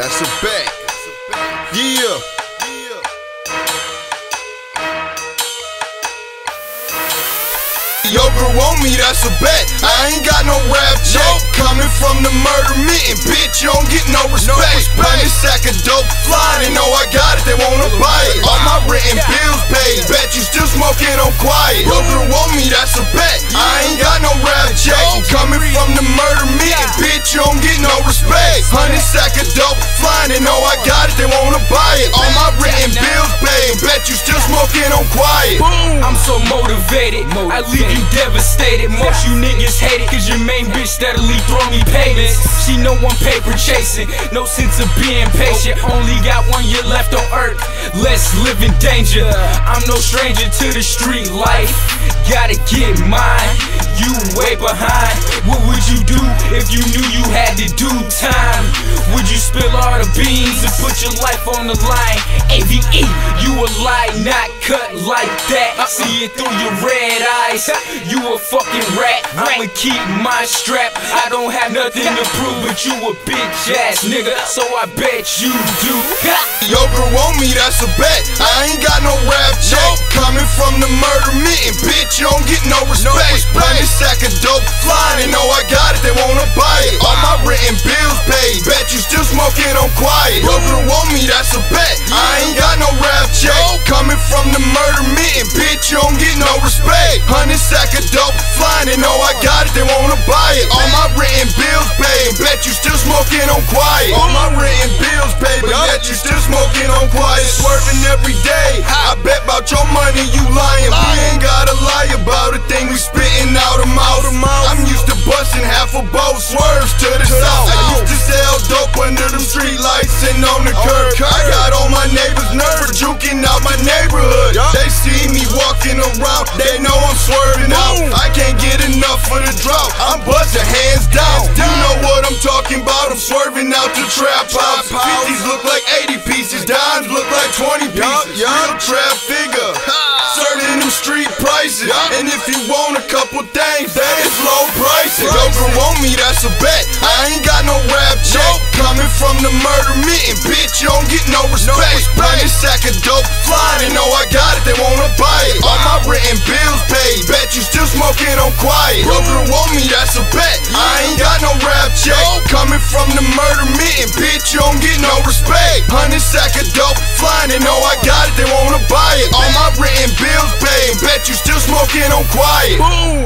That's a bet. Yeah. Yo, girl, want me, that's a bet. I ain't got no rap check. Coming from the murder mitten, bitch, you don't get no respect. No respect. sack of dope flying, they know I got it, they wanna buy it. All my written bills paid, bet you still smoking on quiet. Yo, girl, want me, that's a bet. Hundred sack of dope flying, they know I got it, they wanna buy it. All my written bills paid, bet you still smoking on quiet. I'm so motivated, I leave you devastated. Most you niggas hate it, cause your main bitch steadily throw me payments. She know I'm paper chasing, no sense of being patient. Only got one year left on earth, let's live in danger. I'm no stranger to the street life, gotta get mine. You way behind. What would you do if you knew you had to do time? Would you spill all the beans and put your life on the line? AVE, lie, not cut like that. I see it through your red eyes. You a fucking rat. I'ma keep my strap. I don't have nothing to prove, but you a bitch ass nigga. So I bet you do. Yo, girl, want me, that's a bet. I ain't got no rap check. Coming from the murder mitten, bitch, you don't get no respect. No respect. sack of dope flying, they know I got it, they wanna buy it. All my written bills paid, bet you still smoking on quiet. Yo, girl, want me, that's a smoking on quiet. All my written bills paid, but yet you still smoking on quiet. Swerving every day. I bet about your money, you lying. We ain't gotta lie about a thing, we spitting out a mouth. I'm used to busting half a boat, swerves to the south. I used to sell dope under them street lights and on the curb. I got all my neighbors' nerves juking out my neighborhood. They see me walking around, they know I'm swerving out. I can't get enough for the drought. I'm buzzing hands down. Out the trap house. 50s look like 80 pieces, dimes look like 20 pieces. Real trap figure. Serving them street prices. And if you want a couple things, that is low prices. Yo, girl, want me, that's a bet. I ain't got no rap check. Coming from the murder mitten, bitch, you don't get no respect. Running sack of dope flying, they know I got it, they wanna buy it. All my written bills paid, bet you still smoking on quiet. Yo, girl, want me, that's a bet. I ain't got no rap check. Coming from the murder mitten, bitch, you don't get no respect. Hundred sack of dope flying, they know I got it, they wanna buy it. All my written bills paid, bet you still smoking on quiet. Boom.